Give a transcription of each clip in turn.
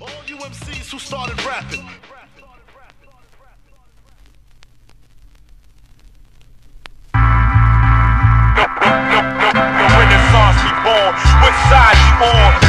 All you MCs who started rapping. The Renaissance be born. What side you on?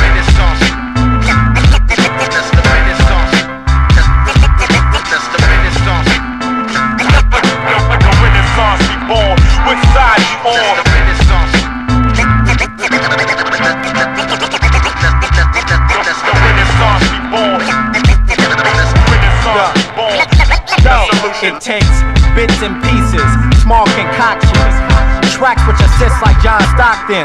It takes bits and pieces, small concoctions, tracks which assist like John Stockton,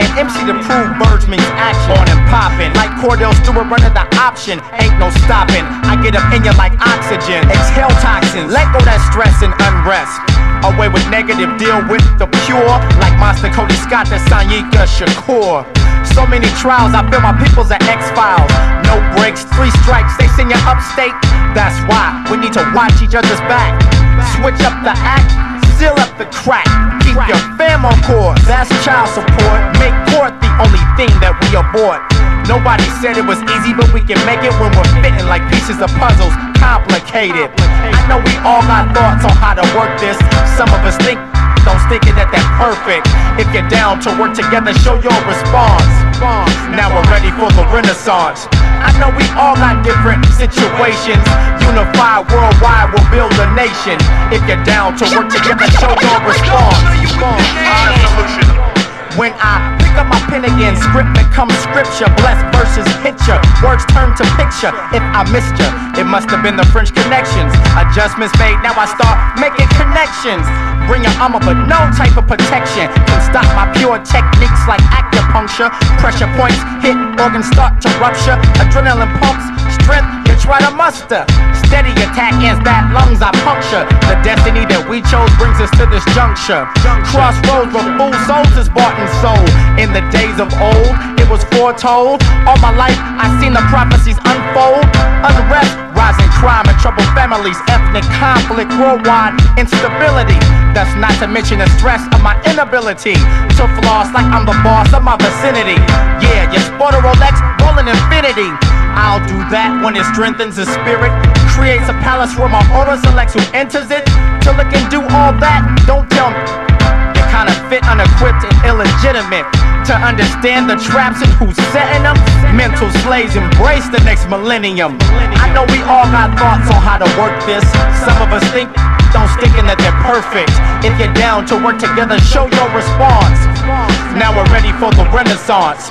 and MC to prove birds means action. On and popping, like Kordell Stewart running the option, ain't no stopping. I get up in you like oxygen, exhale toxins, let go that stress and unrest. Away with negative, deal with the pure, like Monster Kody Scott, the Sanyika Shakur. So many trials, I feel my people's at X Files. No breaks, three strikes, they send you upstate. That's why we need to watch each other's back. Switch up the act, seal up the crack. Keep your fam on course, that's child support. Make court the only thing that we abort. Nobody said it was easy, but we can make it when we're fitting like pieces of puzzles. Complicated. I know we all got thoughts on how to work this. Some of us think don't thinking that they're perfect. If you're down to work together, show your response. Now for the renaissance. I know we all got different situations. Unified worldwide, we'll build a nation. If you're down to work together, show your response. Solution. When I pick up my pen again, script becomes scripture. Blessed verses picture, words turn to picture. If I missed you, it must have been the French connections. Adjustments made, now I start making connections. Bring your armor, but no type of protection can stop my pure techniques like acupuncture. Pressure points hit, organs start to rupture. Adrenaline pumps, strength you try to muster. Steady attack ends bad lungs I puncture. The destiny that we chose brings us to this juncture. Crossroads where full souls is bought and sold. In the days of old, it was foretold. All my life, I seen the prophecies unfold. Unrest, rising crime and troubled families, ethnic conflict, worldwide instability. That's not to mention the stress of my inability to floss like I'm the boss of my vicinity. Yeah, you sport a Rolex, rolling Infiniti. I'll do that when it strengthens the spirit. Creates a palace where my order selects who enters it. Till it can do all that, don't tell me. You're kinda fit, unequipped, and illegitimate to understand the traps and who's setting them. Mental slaves embrace the next millennium. I know we all got thoughts on how to work this. Some of us think, don't stick in that they're perfect. If you're down to work together, show your response. Now we're ready for the renaissance.